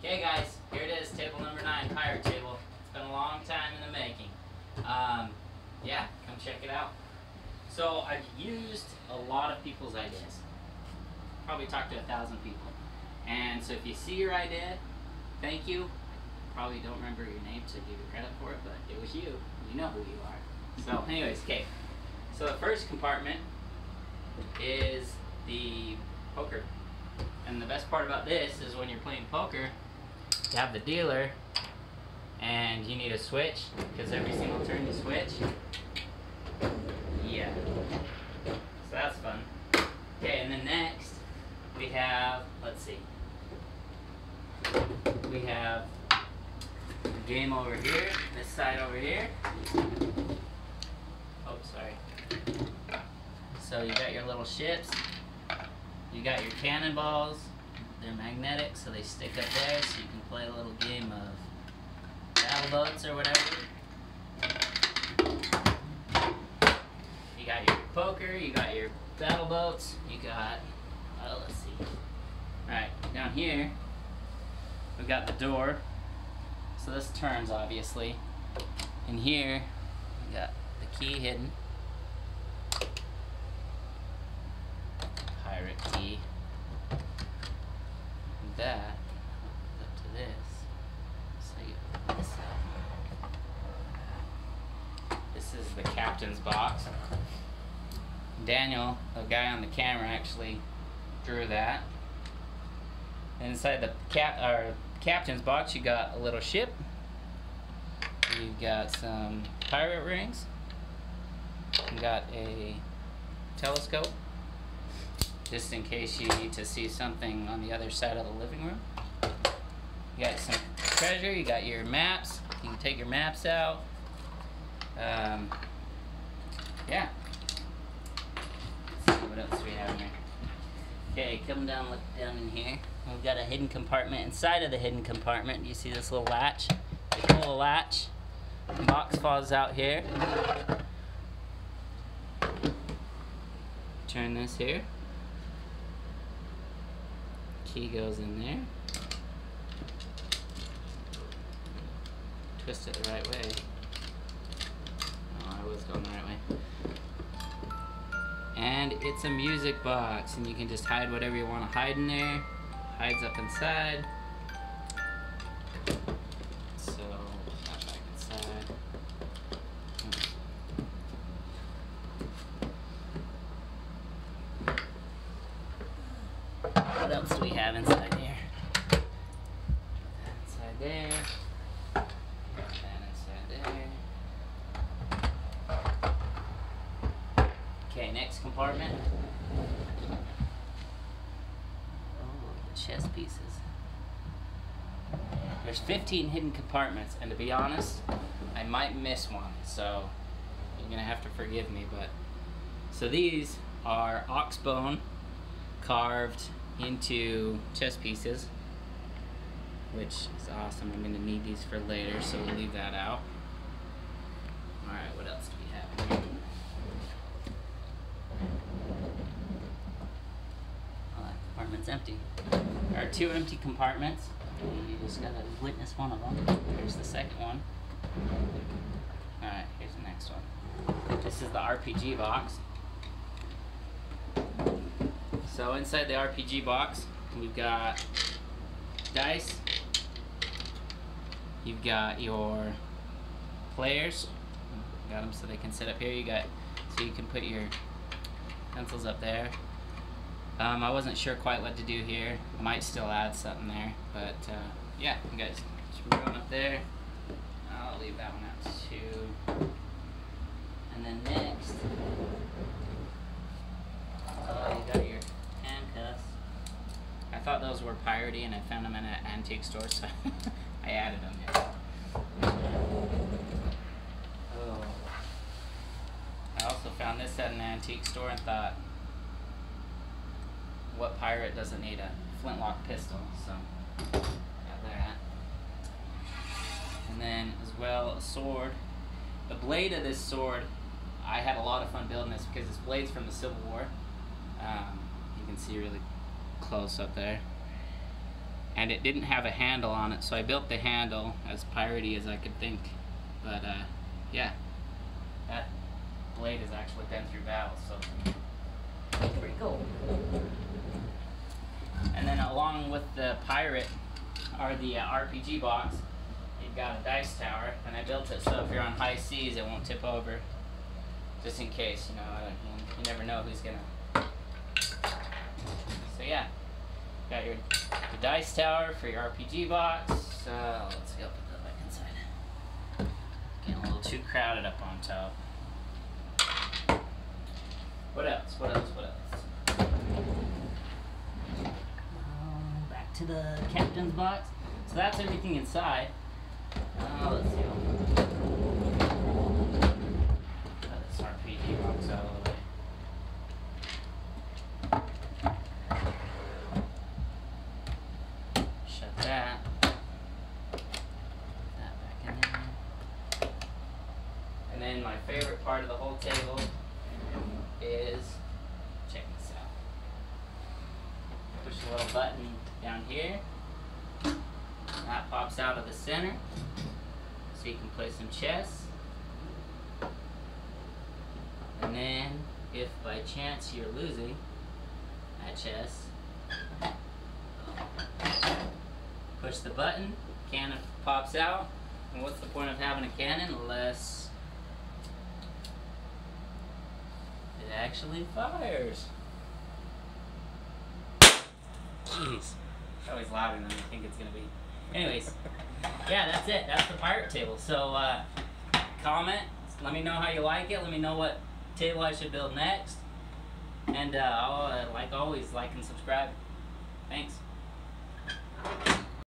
Okay guys, here it is, table number nine, pirate table. It's been a long time in the making. Um, yeah, come check it out. So I've used a lot of people's ideas. Probably talked to a thousand people. And so if you see your idea, thank you. I Probably don't remember your name to give you credit for it, but it was you. You know who you are. So anyways, okay. So the first compartment is the poker. And the best part about this is when you're playing poker, you have the dealer and you need a switch because every single turn you switch. Yeah. So that's fun. Okay, and then next we have, let's see. We have game over here, this side over here. Oh, sorry. So you got your little ships. You got your cannonballs. They're magnetic, so they stick up there, so you can play a little game of battle boats or whatever. You got your poker, you got your battle boats, you got, oh, let's see. Alright, down here, we've got the door. So this turns, obviously. In here, we got the key hidden. Pirate key. That, up to this. So you open this up. This is the captain's box. Daniel, the guy on the camera, actually drew that. Inside the cap or captain's box, you got a little ship. You've got some pirate rings. You got a telescope, just in case you need to see something on the other side of the living room. You got some treasure. You got your maps. You can take your maps out. Um, yeah. Let's see what else we have in here. Okay, come down, look down in here. We've got a hidden compartment. Inside of the hidden compartment, you see this little latch? You pull the latch, the box falls out here. Turn this here. Key goes in there. Twist it the right way. Oh, I was going the right way. And it's a music box, and you can just hide whatever you want to hide in there. Hides up inside. Else do we have inside here? Inside there. Inside there. Okay, next compartment. Oh, the chess pieces. There's 15 hidden compartments, and to be honest, I might miss one, so you're gonna have to forgive me, but so these are ox bone carved into chess pieces, which is awesome. I'm gonna need these for later, so we'll leave that out. Alright, what else do we have here? Oh, that compartment's empty. There are two empty compartments. You just gotta witness one of them. Here's the second one. Alright, here's the next one. This is the RPG box. So inside the RPG box, we've got dice. You've got your players. Got them so they can sit up here. You got so you can put your pencils up there. Um, I wasn't sure quite what to do here. I might still add something there, but uh, yeah, you guys screw one up there. I'll leave that one out too. And then next, uh, you got your handcuffs. I thought those were piratey, and I found them in an antique store, so I added them here. Oh. I also found this at an antique store and thought, what pirate doesn't need a flintlock pistol? So, got that. And then, as well, a sword. The blade of this sword, I had a lot of fun building this because this blade's from the Civil War. Um, you can see really close up there. And it didn't have a handle on it, so I built the handle as piratey as I could think. But uh, yeah, that blade has actually been through battle, so pretty cool. And then along with the pirate are the uh, RPG box. You've got a dice tower, and I built it so if you're on high seas, it won't tip over. Just in case, you know, you never know who's gonna. So yeah, got your, your dice tower for your RPG box. Uh, let's go put that back inside. Getting a little too crowded up on top. What else? What else? What else? Um, back to the captain's box. So that's everything inside. Uh, let's see. Let this RPG box out of the way. Shut that. Put that back in there. And then my favorite part of the whole table is check this out. Push a little button down here. That pops out of the center. So you can play some chess. And then, if by chance you're losing at chess, push the button, cannon pops out. And what's the point of having a cannon unless it actually fires? Jeez. It's always louder than I think it's gonna be. Anyways, yeah, that's it. That's the pirate table. So, uh, comment. Let me know how you like it. Let me know what table I should build next. And, uh, I'll, uh, like always, like and subscribe. Thanks.